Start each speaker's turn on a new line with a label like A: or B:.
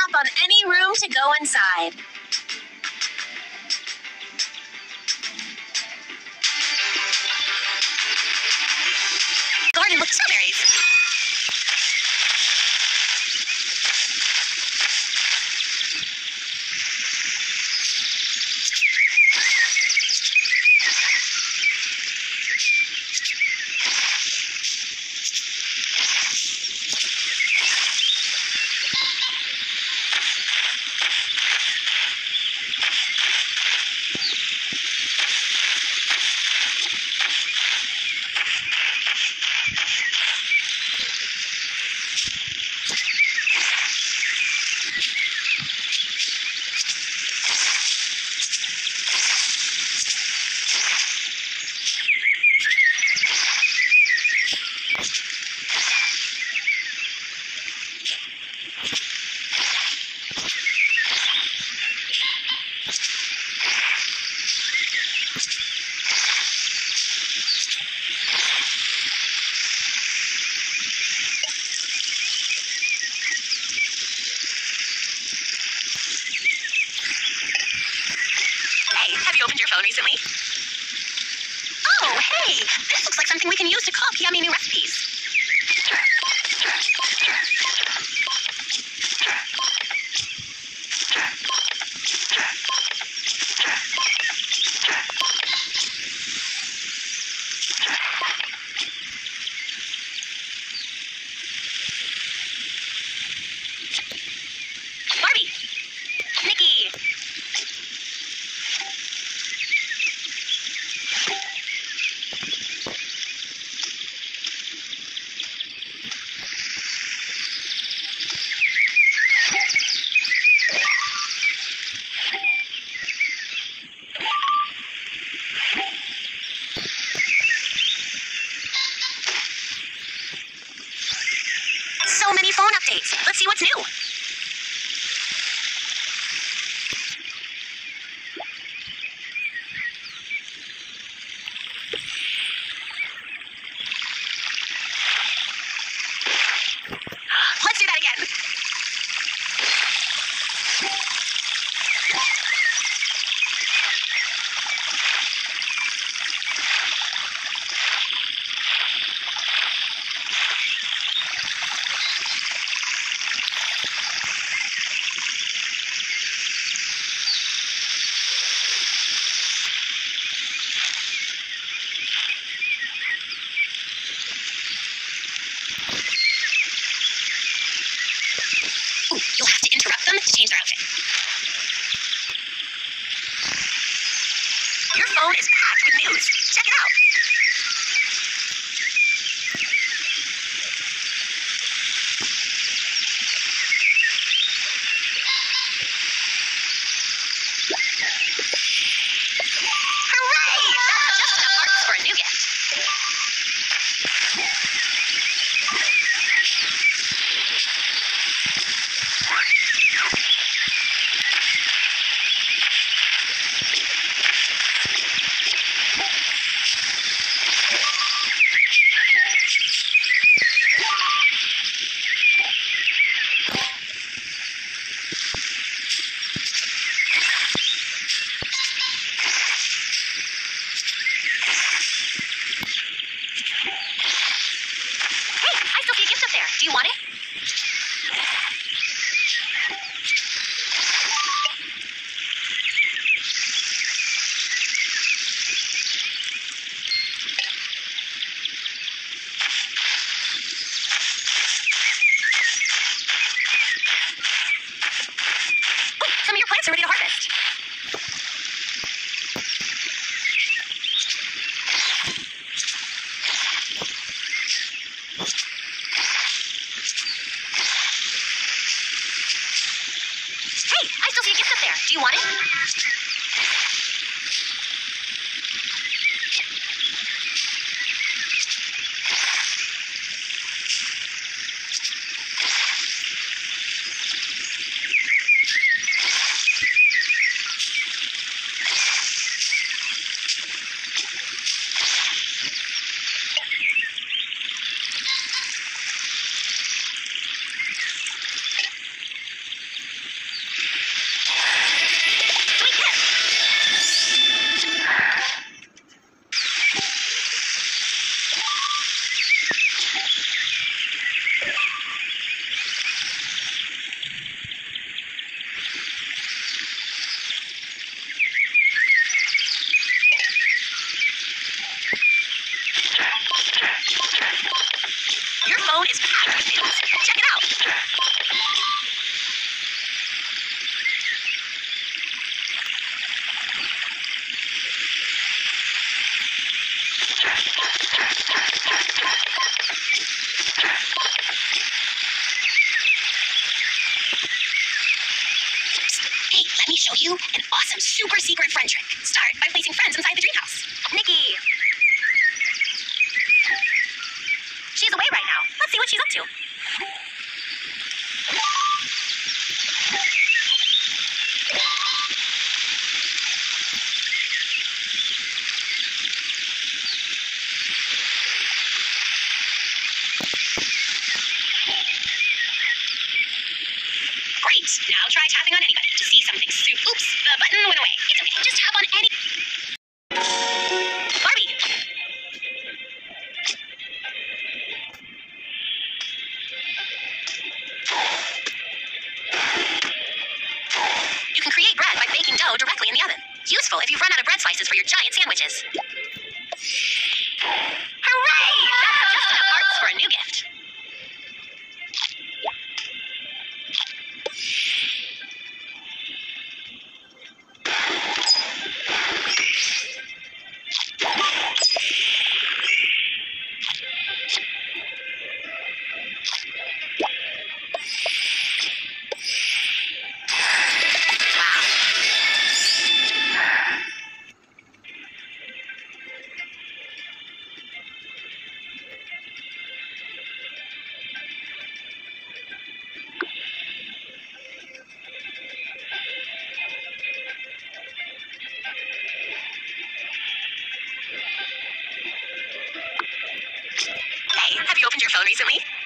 A: tap on any room to go inside.
B: Garden with strawberries. Hey, phone recently? Oh, hey, this looks like something we can use to cook yummy new recipes. So many phone updates. Let's see what's new. Let's do that again. Ooh, you'll have to interrupt them to change their outfit. Your phone is packed with news. Check it out. Gift Your phone is packed with. Check it out. Hey, let me show you an awesome super secret friend trick. Start by placing friends inside the dream house. To. Great. Now try tapping on anybody to see something super. Oops, the button went away. It's okay. Just tap on any. Your giant sandwiches. You opened your phone recently?